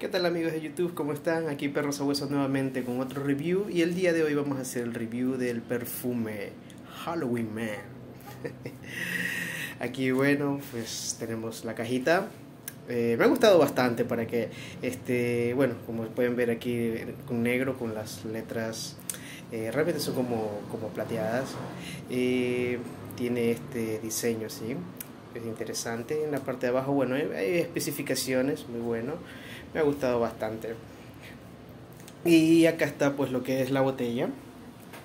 ¿Qué tal amigos de YouTube? ¿Cómo están? Aquí Perros a Hueso nuevamente con otro review y el día de hoy vamos a hacer el review del perfume Halloween Man. Aquí bueno, pues tenemos la cajita. Eh, me ha gustado bastante para que, este, bueno, como pueden ver aquí con negro con las letras, eh, realmente son como, como plateadas. Tiene este diseño así, es interesante. En la parte de abajo, bueno, hay especificaciones, muy bueno me ha gustado bastante. Y acá está pues lo que es la botella.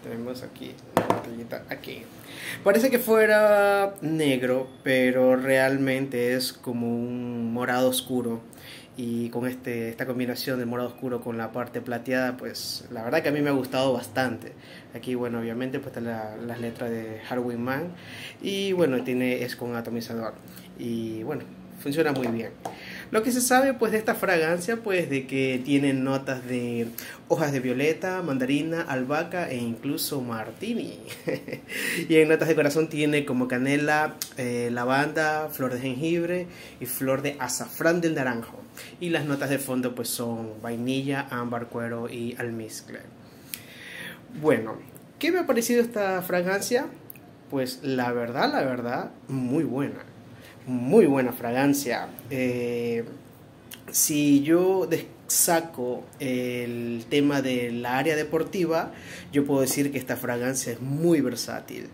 Tenemos aquí la aquí. Parece que fuera negro, pero realmente es como un morado oscuro. Y con este, esta combinación de morado oscuro con la parte plateada, pues la verdad que a mí me ha gustado bastante. Aquí, bueno, obviamente pues están las letras de Halloween Man. Y bueno, tiene, es con atomizador. Y bueno, funciona muy bien. Lo que se sabe pues de esta fragancia pues de que tiene notas de hojas de violeta, mandarina, albahaca e incluso martini. y en notas de corazón tiene como canela, eh, lavanda, flor de jengibre y flor de azafrán del naranjo. Y las notas de fondo pues son vainilla, ámbar, cuero y almizcle. Bueno, ¿qué me ha parecido esta fragancia? Pues la verdad, la verdad, muy buena muy buena fragancia. Eh, si yo saco el tema de la área deportiva, yo puedo decir que esta fragancia es muy versátil.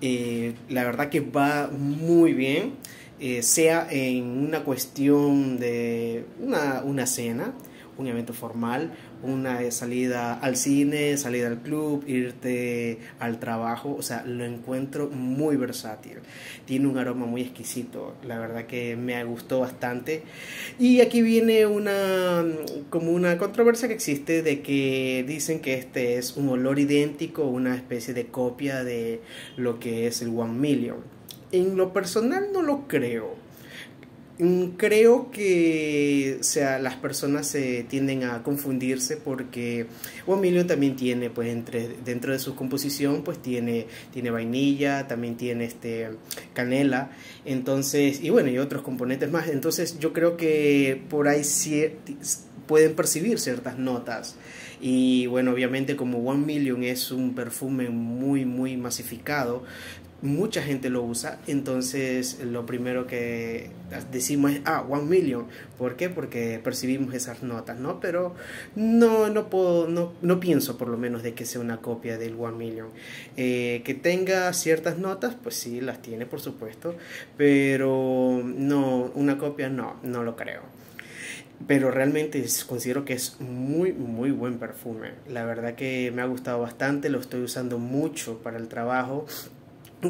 Eh, la verdad que va muy bien, eh, sea en una cuestión de una, una cena, un evento formal, una salida al cine, salida al club, irte al trabajo, o sea, lo encuentro muy versátil. Tiene un aroma muy exquisito, la verdad que me gustó bastante. Y aquí viene una como una controversia que existe de que dicen que este es un olor idéntico, una especie de copia de lo que es el One Million. En lo personal no lo creo creo que sea, las personas se tienden a confundirse porque One también tiene, pues, entre, dentro de su composición, pues tiene, tiene vainilla, también tiene este canela, entonces, y bueno, y otros componentes más. Entonces, yo creo que por ahí pueden percibir ciertas notas. Y bueno, obviamente como One Million es un perfume muy, muy masificado, mucha gente lo usa, entonces lo primero que decimos es, ah, one million. ¿Por qué? Porque percibimos esas notas, ¿no? Pero no, no puedo, no, no pienso por lo menos de que sea una copia del one million. Eh, que tenga ciertas notas, pues sí, las tiene, por supuesto, pero no, una copia no, no lo creo. Pero realmente considero que es muy, muy buen perfume. La verdad que me ha gustado bastante, lo estoy usando mucho para el trabajo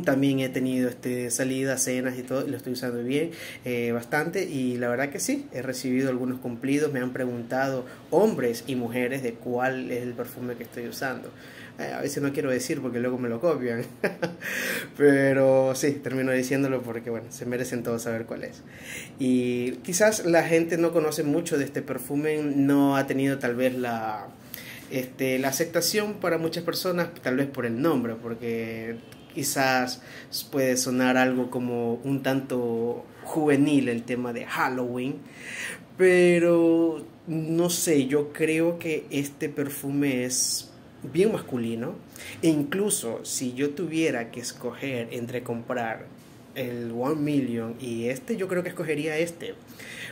también he tenido este, salidas, cenas y todo, y lo estoy usando bien, eh, bastante, y la verdad que sí, he recibido algunos cumplidos, me han preguntado hombres y mujeres de cuál es el perfume que estoy usando. Eh, a veces no quiero decir porque luego me lo copian, pero sí, termino diciéndolo porque bueno, se merecen todos saber cuál es. Y quizás la gente no conoce mucho de este perfume, no ha tenido tal vez la... Este, la aceptación para muchas personas, tal vez por el nombre, porque quizás puede sonar algo como un tanto juvenil el tema de Halloween, pero no sé, yo creo que este perfume es bien masculino e incluso si yo tuviera que escoger entre comprar el One Million y este, yo creo que escogería este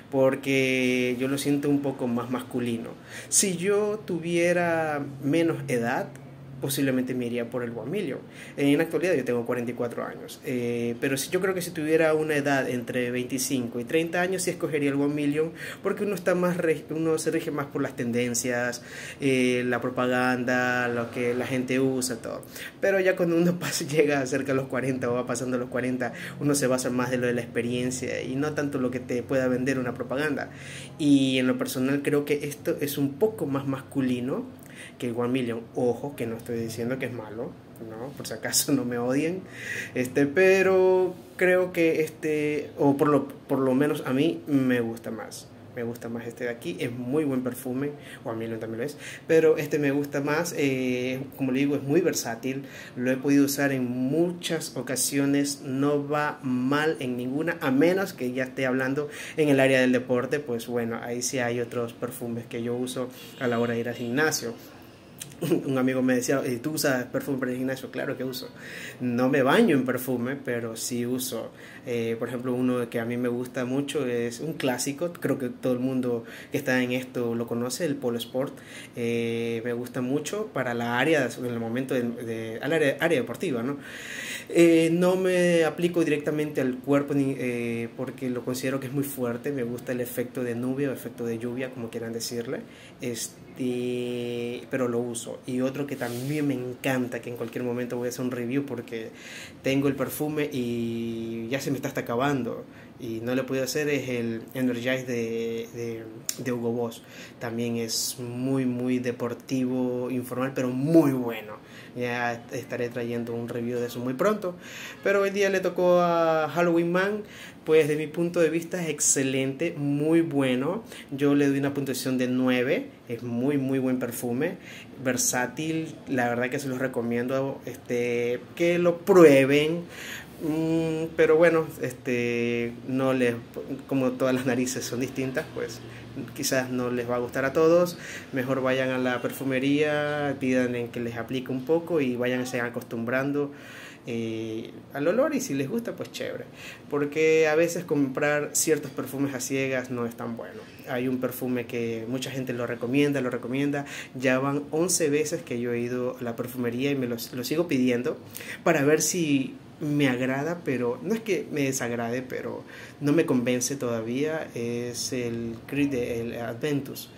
porque yo lo siento un poco más masculino. Si yo tuviera menos edad, posiblemente me iría por el One En la actualidad yo tengo 44 años, eh, pero si, yo creo que si tuviera una edad entre 25 y 30 años sí escogería el One Million porque uno está más uno se rige más por las tendencias, eh, la propaganda, lo que la gente usa, todo. Pero ya cuando uno pasa, llega cerca de los 40 o va pasando los 40, uno se basa más de lo de la experiencia y no tanto lo que te pueda vender una propaganda. Y en lo personal creo que esto es un poco más masculino que One Million. Ojo, que no estoy diciendo que es malo, ¿no? Por si acaso no me odien. Este, pero creo que este, o por lo, por lo menos a mí me gusta más. Me gusta más este de aquí. Es muy buen perfume, o a mí también lo es, pero este me gusta más. Eh, como le digo, es muy versátil. Lo he podido usar en muchas ocasiones. No va mal en ninguna, a menos que ya esté hablando en el área del deporte. Pues bueno, ahí sí hay otros perfumes que yo uso a la hora de ir al gimnasio un amigo me decía, ¿tú usas perfume para el gimnasio? Claro que uso. No me baño en perfume, pero sí uso. Eh, por ejemplo, uno que a mí me gusta mucho es un clásico, creo que todo el mundo que está en esto lo conoce, el Polo Sport. Eh, me gusta mucho para la área, en el momento de, área, área, deportiva, ¿no? Eh, no me aplico directamente al cuerpo ni, porque lo considero que es muy fuerte, me gusta el efecto de nube o efecto de lluvia, como quieran decirle. Este, pero lo uso. Y otro que también me encanta, que en cualquier momento voy a hacer un review porque tengo el perfume y ya se me está hasta acabando y no lo he podido hacer, es el Energize de, de, de, Hugo Boss. También es muy, muy deportivo, informal, pero muy bueno. Ya estaré trayendo un review de eso muy pronto. Pero hoy día le tocó a Halloween Man pues de mi punto de vista es excelente, muy bueno. Yo le doy una puntuación de 9, es muy muy buen perfume, versátil, la verdad que se los recomiendo este que lo prueben. Mm, pero bueno, este no les como todas las narices son distintas, pues quizás no les va a gustar a todos. Mejor vayan a la perfumería, pidan en que les aplique un poco y vayan acostumbrando eh, al olor y si les gusta pues chévere. Porque a veces comprar ciertos perfumes a ciegas no es tan bueno. Hay un perfume que mucha gente lo recomienda lo recomienda. Ya van 11 veces que yo he ido a la perfumería y me lo, sigo pidiendo para ver si me agrada pero no es que me desagrade pero no me convence todavía es el Creed el Adventus.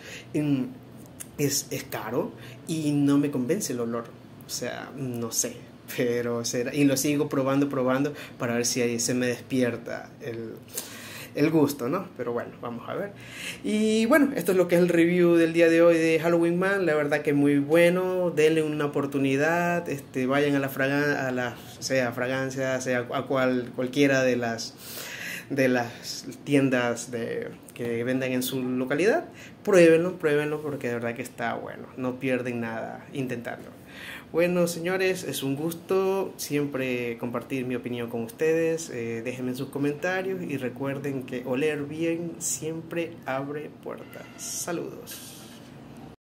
Es, es caro y no me convence el olor o sea no sé pero será, y lo sigo probando, probando para ver si ahí se me despierta el, el gusto, ¿no? Pero bueno, vamos a ver. Y bueno, esto es lo que es el review del día de hoy de Halloween Man. La verdad que muy bueno. Denle una oportunidad. Este, vayan a la fragancia, a la, sea fragancia, sea a cual, cualquiera de las de las tiendas de, que vendan en su localidad. Pruébenlo, pruébenlo porque de verdad que está bueno. No pierden nada intentando. Bueno, señores, es un gusto siempre compartir mi opinión con ustedes. Eh, déjenme sus comentarios y recuerden que oler bien siempre abre puertas. Saludos.